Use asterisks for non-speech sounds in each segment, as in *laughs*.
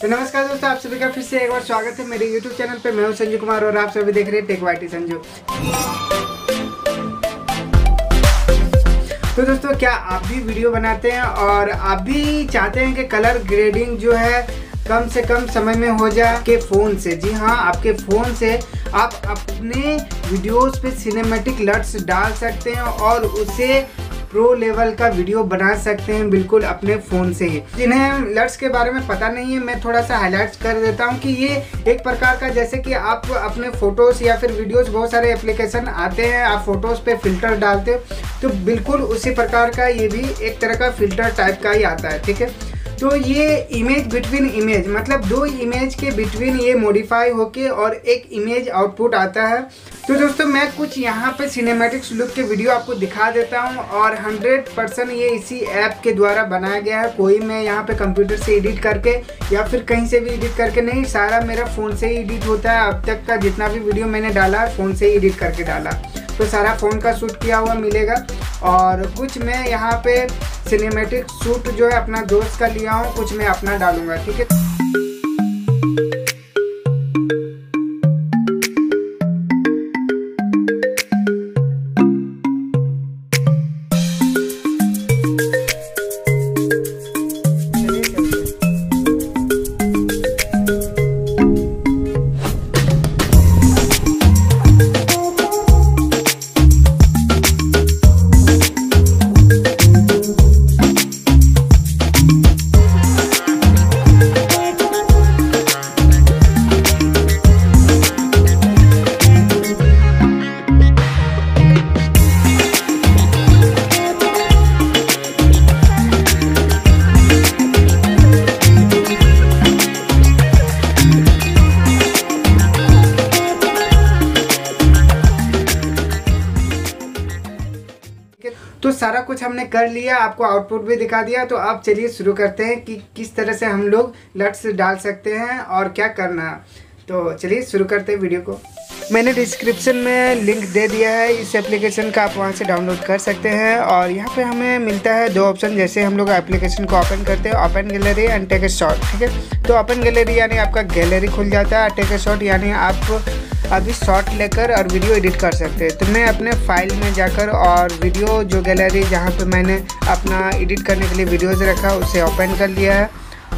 तो नमस्कार दोस्तों, आप सभी का फिर से एक बार स्वागत है मेरे YouTube चैनल पे। मैं हूँ संजू कुमार और आप सभी देख रहे हैं टेक वाइटी संजू। तो दोस्तों, क्या आप भी वीडियो बनाते हैं और आप भी चाहते हैं कि कलर ग्रेडिंग जो है कम से कम समय में हो जाए के फ़ोन से? जी हाँ आपके फ़ोन से आप अपने वीडियोस पे सिनेमैटिक लट्स डाल सकते हैं और उसे प्रो लेवल का वीडियो बना सकते हैं बिल्कुल अपने फ़ोन से ही। जिन्हें लट्स के बारे में पता नहीं है, मैं थोड़ा सा हाईलाइट कर देता हूँ कि ये एक प्रकार का जैसे कि आप अपने फ़ोटोज़ या फिर वीडियोज़ बहुत सारे एप्लीकेशन आते हैं, आप फ़ोटोज़ पे फ़िल्टर डालते हो तो बिल्कुल उसी प्रकार का ये भी एक तरह का फ़िल्टर टाइप का ही आता है, ठीक है? तो ये इमेज बिटवीन इमेज मतलब दो इमेज के बिटवीन ये मॉडिफाई होके और एक इमेज आउटपुट आता है। तो दोस्तों, मैं कुछ यहाँ पे सिनेमैटिक्स लुक के वीडियो आपको दिखा देता हूँ और 100 परसेंट ये इसी ऐप के द्वारा बनाया गया है। कोई मैं यहाँ पे कंप्यूटर से एडिट करके या फिर कहीं से भी एडिट करके नहीं, सारा मेरा फ़ोन से ही एडिट होता है। अब तक का जितना भी वीडियो मैंने डाला है फ़ोन से ही एडिट करके डाला। तो सारा फ़ोन का शूट किया हुआ मिलेगा। और कुछ मैं यहाँ पे सिनेमेटिक सूट जो है अपना दोस्त का लिया हूँ, कुछ मैं अपना डालूँगा, ठीक है? कुछ हमने कर लिया, आपको आउटपुट भी दिखा दिया तो अब चलिए शुरू करते हैं कि किस तरह से हम लोग लट्स डाल सकते हैं और क्या करना तो चलिए शुरू करते हैं वीडियो को। मैंने डिस्क्रिप्शन में लिंक दे दिया है, इस एप्लीकेशन का आप वहाँ से डाउनलोड कर सकते हैं और यहाँ पे हमें मिलता है दो ऑप्शन जैसे हम लोग एप्लीकेशन को ओपन करते हैं open gallery and take a shot ठीक है? तो ओपन गैलरी यानी आपका गैलरी खुल जाता है टेक ए शॉट यानी आप अभी शॉर्ट लेकर और वीडियो एडिट कर सकते हैं। तो मैं अपने फ़ाइल में जाकर और वीडियो जो गैलरी जहाँ पे मैंने अपना एडिट करने के लिए वीडियोज़ रखा, उसे ओपन कर लिया है।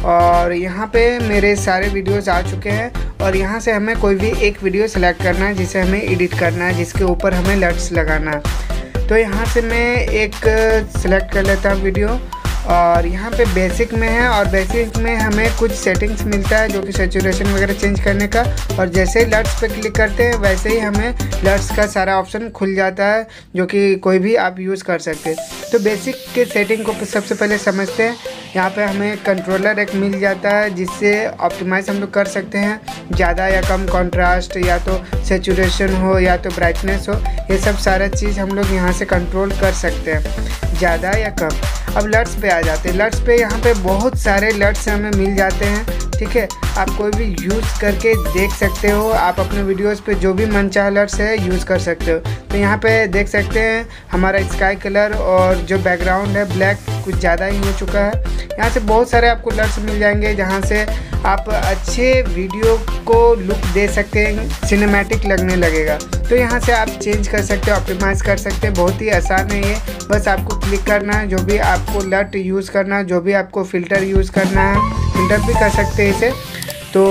और यहाँ पे मेरे सारे वीडियोज़ आ चुके हैं और यहाँ से हमें कोई भी एक वीडियो सेलेक्ट करना है, जिसे हमें एडिट करना है, जिसके ऊपर हमें लट्स लगाना है। तो यहाँ से मैं एक सेलेक्ट कर लेता हूँ वीडियो और यहाँ पे बेसिक में है और बेसिक में हमें कुछ सेटिंग्स मिलता है जो कि सेचुरेशन वगैरह चेंज करने का। और जैसे ही लट्स पे क्लिक करते हैं, वैसे ही हमें लट्स का सारा ऑप्शन खुल जाता है, जो कि कोई भी आप यूज़ कर सकते हैं। तो बेसिक के सेटिंग को सबसे पहले समझते हैं। यहाँ पे हमें कंट्रोलर एक मिल जाता है, जिससे ऑप्टिमाइज हम लोग कर सकते हैं। ज़्यादा या कम कॉन्ट्रास्ट या तो सेचुरेशन हो, या तो ब्राइटनेस हो, ये सब सारा चीज़ हम लोग यहाँ से कंट्रोल कर सकते हैं। ज़्यादा या कम? अब लट्स पे आ जाते हैं। लट्स पे यहाँ पे बहुत सारे लट्स हमें मिल जाते हैं, ठीक है? आप कोई भी यूज़ करके देख सकते हो। आप अपने वीडियोस पे जो भी मन चाह लट्स है, यूज़ कर सकते हो। तो यहाँ पे देख सकते हैं, हमारा स्काई कलर और जो बैकग्राउंड है, ब्लैक कुछ ज़्यादा ही हो चुका है। यहाँ से बहुत सारे आपको लट्स मिल जाएँगे, जहाँ से आप अच्छे वीडियो को लुक दे सकते हैं सिनेमैटिक लगने लगेगा। तो यहाँ से आप चेंज कर सकते हो ऑप्टिमाइज कर सकते हैं, बहुत ही आसान है ये। बस आपको क्लिक करना है, जो भी आपको लट यूज़ करना है, जो भी आपको फ़िल्टर यूज़ करना है फ़िल्टर भी कर सकते हैं इसे। तो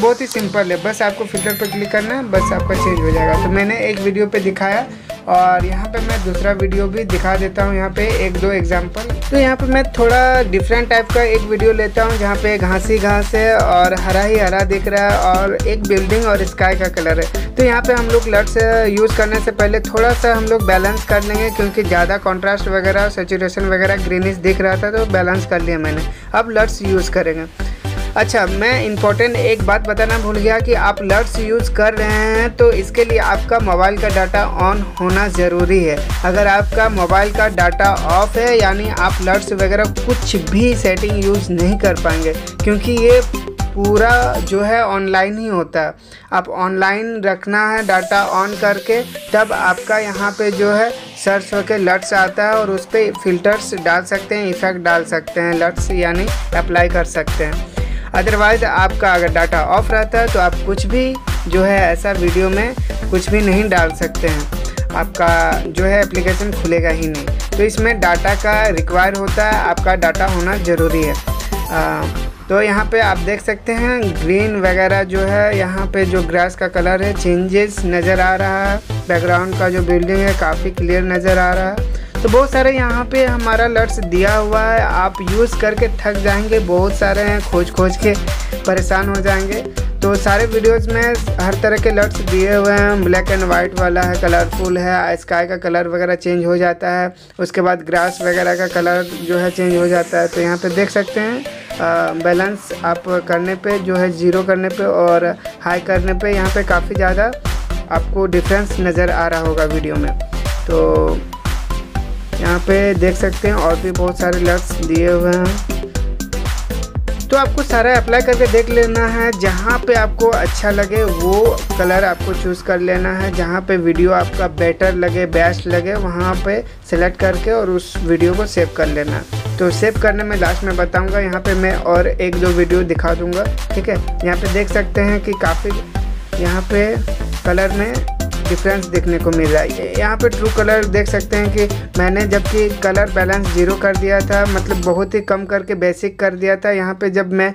बहुत ही सिंपल है, बस आपको फ़िल्टर पर क्लिक करना है, बस आपका चेंज हो जाएगा। तो मैंने एक वीडियो पे दिखाया और यहाँ पे मैं दूसरा वीडियो भी दिखा देता हूँ यहाँ पे एक दो एग्जांपल तो यहाँ पे मैं थोड़ा डिफरेंट टाइप का एक वीडियो लेता हूँ जहाँ पे घास ही घास है और हरा ही हरा दिख रहा है और एक बिल्डिंग और स्काई का कलर है। तो यहाँ पे हम लोग लट्स यूज़ करने से पहले थोड़ा सा हम लोग बैलेंस कर लेंगे क्योंकि ज़्यादा कॉन्ट्रास्ट वगैरह सेचुरेशन वगैरह ग्रीनिश दिख रहा था तो बैलेंस कर लिया मैंने। अब लट्स यूज़ करेंगे। अच्छा मैं इम्पोर्टेंट एक बात बताना भूल गया कि आप लट्स यूज़ कर रहे हैं तो इसके लिए आपका मोबाइल का डाटा ऑन होना ज़रूरी है। अगर आपका मोबाइल का डाटा ऑफ़ है, यानी आप लट्स वगैरह कुछ भी सेटिंग यूज़ नहीं कर पाएँगे, क्योंकि ये पूरा जो है ऑनलाइन ही होता है। आप ऑनलाइन रखना है डाटा ऑन करके, तब आपका यहाँ पे जो है सर्च होकर लट्स आता है और उस पर फिल्टर्स डाल सकते हैं इफ़ेक्ट डाल सकते हैं लट्स यानी अप्लाई कर सकते हैं। अदरवाइज़ आपका अगर डाटा ऑफ़ रहता है तो आप कुछ भी जो है ऐसा वीडियो में कुछ भी नहीं डाल सकते हैं। आपका जो है एप्लीकेशन खुलेगा ही नहीं। तो इसमें डाटा का रिक्वायर होता है आपका डाटा होना ज़रूरी है। आ, तो यहाँ पे आप देख सकते हैं ग्रीन वगैरह जो है यहाँ पे जो ग्रास का कलर है चेंजेस नज़र आ रहा है। बैकग्राउंड का जो बिल्डिंग है काफ़ी क्लियर नज़र आ रहा है। तो बहुत सारे यहाँ पे हमारा लट्स दिया हुआ है। आप यूज़ करके थक जाएँगे, बहुत सारे हैं खोज खोज के परेशान हो जाएँगे। तो सारे वीडियोस में हर तरह के लट्स दिए हुए हैं। ब्लैक एंड वाइट वाला है, कलरफुल है, स्काई का कलर वगैरह चेंज हो जाता है। उसके बाद ग्रास वगैरह का कलर जो है चेंज हो जाता है। तो यहाँ पे देख सकते हैं बैलेंस आप करने पे, जो है ज़ीरो करने पे और हाई करने पे यहाँ पे काफ़ी ज़्यादा आपको डिफरेंस नज़र आ रहा होगा वीडियो में। तो यहाँ पे देख सकते हैं, और भी बहुत सारे लट्स दिए हुए हैं। तो आपको सारा अप्लाई करके देख लेना है, जहाँ पे आपको अच्छा लगे वो कलर आपको चूज़ कर लेना है। जहाँ पे वीडियो आपका बेटर लगे बेस्ट लगे, वहाँ पे सेलेक्ट करके और उस वीडियो को सेव कर लेना। तो सेव करने में लास्ट में बताऊँगा, यहाँ पे मैं और एक दो वीडियो दिखा दूँगा, ठीक है? यहाँ पे देख सकते हैं कि काफ़ी, यहाँ पे कलर में डिफरेंस देखने को मिल रहा है। यहाँ पे ट्रू कलर देख सकते हैं कि मैंने जबकि कलर बैलेंस ज़ीरो कर दिया था मतलब बहुत ही कम करके बेसिक कर दिया था। यहाँ पे जब मैं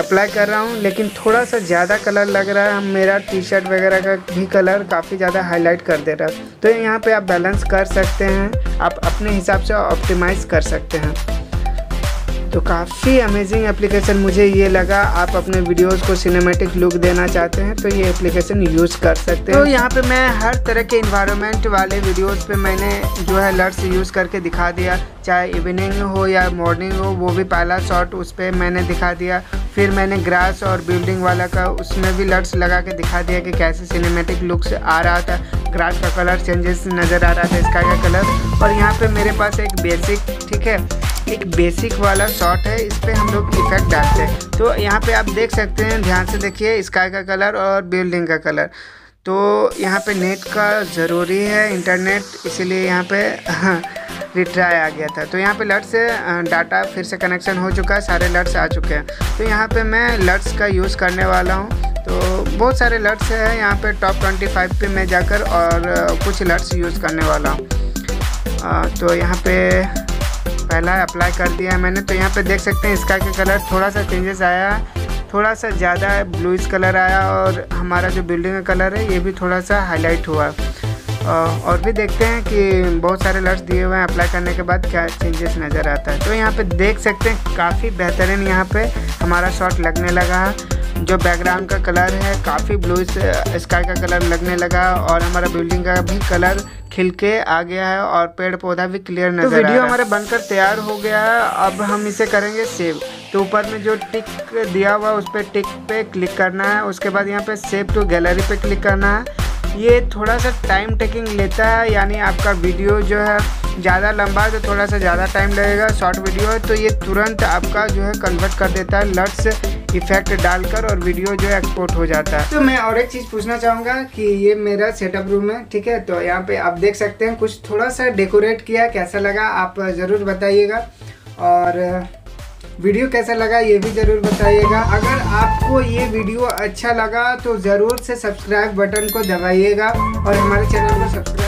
अप्लाई कर रहा हूँ, लेकिन थोड़ा सा ज़्यादा कलर लग रहा है। मेरा टी शर्ट वगैरह का भी कलर काफ़ी ज़्यादा हाईलाइट कर दे रहा है। तो यहाँ पे आप बैलेंस कर सकते हैं। आप अपने हिसाब से ऑप्टिमाइज़ कर सकते हैं। तो काफ़ी अमेजिंग एप्लीकेशन मुझे ये लगा। आप अपने वीडियोस को सिनेमेटिक लुक देना चाहते हैं तो ये एप्लीकेशन यूज़ कर सकते हैं। तो यहाँ पे मैं हर तरह के इन्वायरमेंट वाले वीडियोस पे मैंने जो है लर्ट्स यूज़ करके दिखा दिया। चाहे इवनिंग हो या मॉर्निंग हो, वो भी पहला शॉट उस पर मैंने दिखा दिया। फिर मैंने ग्रास और बिल्डिंग वाला का उसमें भी लट्स लगा के दिखा दिया कि कैसे सिनेमेटिक लुक्स आ रहा था। ग्रास का कलर चेंजेस नज़र आ रहा था स्काई का कलर और यहाँ पे मेरे पास एक बेसिक ठीक है? एक बेसिक वाला शॉट है, इस पर हम लोग इफ़ेक्ट डालते हैं। तो यहाँ पे आप देख सकते हैं, ध्यान से देखिए स्काई का कलर और बिल्डिंग का कलर तो यहाँ पे नेट का ज़रूरी है इंटरनेट इसीलिए यहाँ पे *laughs* रिट्राई आ गया था। तो यहाँ पे लट से डाटा फिर से कनेक्शन हो चुका है, सारे लट्स आ चुके हैं। तो यहाँ पे मैं लट्स का यूज़ करने वाला हूँ। तो बहुत सारे लट्स हैं, यहाँ पे टॉप ट्वेंटी फाइव पे मैं जाकर और कुछ लट्स यूज़ करने वाला हूँ। तो यहाँ पे पहला अप्लाई कर दिया है मैंने। तो यहाँ पे देख सकते हैं इसका का कलर थोड़ा सा चेंजेस आया है थोड़ा सा ज़्यादा ब्लूइस कलर आया और हमारा जो बिल्डिंग का कलर है, ये भी थोड़ा सा हाईलाइट हुआ। और भी देखते हैं कि बहुत सारे लर्स दिए हुए हैं अप्लाई करने के बाद क्या चेंजेस नज़र आता है। तो यहाँ पे देख सकते हैं काफ़ी बेहतरीन यहाँ पे हमारा शॉट लगने लगा। है जो बैकग्राउंड का कलर है, काफ़ी ब्लू स्काई का कलर लगने लगा और हमारा बिल्डिंग का भी कलर खिल के आ गया है और पेड़ पौधा भी क्लियर तो नज़र तो वीडियो हमारा बनकर तैयार हो गया है। अब हम इसे करेंगे सेव तो ऊपर में जो टिक दिया हुआ उस पर टिक पे क्लिक करना है। उसके बाद यहाँ पे सेव टू गैलरी पे क्लिक करना है। ये थोड़ा सा टाइम टेकिंग लेता है यानी आपका वीडियो जो है ज़्यादा लंबा है तो थोड़ा सा ज़्यादा टाइम लगेगा। शॉर्ट वीडियो है तो ये तुरंत आपका जो है कन्वर्ट कर देता है। लट्स इफ़ेक्ट डालकर और वीडियो जो है एक्सपोर्ट हो जाता है। तो मैं और एक चीज़ पूछना चाहूँगा कि ये मेरा सेटअप रूम है, ठीक है? तो यहाँ पे आप देख सकते हैं, कुछ थोड़ा सा डेकोरेट किया, कैसा लगा, आप ज़रूर बताइएगा। और वीडियो कैसा लगा, ये भी ज़रूर बताइएगा। अगर आपको ये वीडियो अच्छा लगा तो ज़रूर से सब्सक्राइब बटन को दबाइएगा और हमारे चैनल को सब्सक्राइब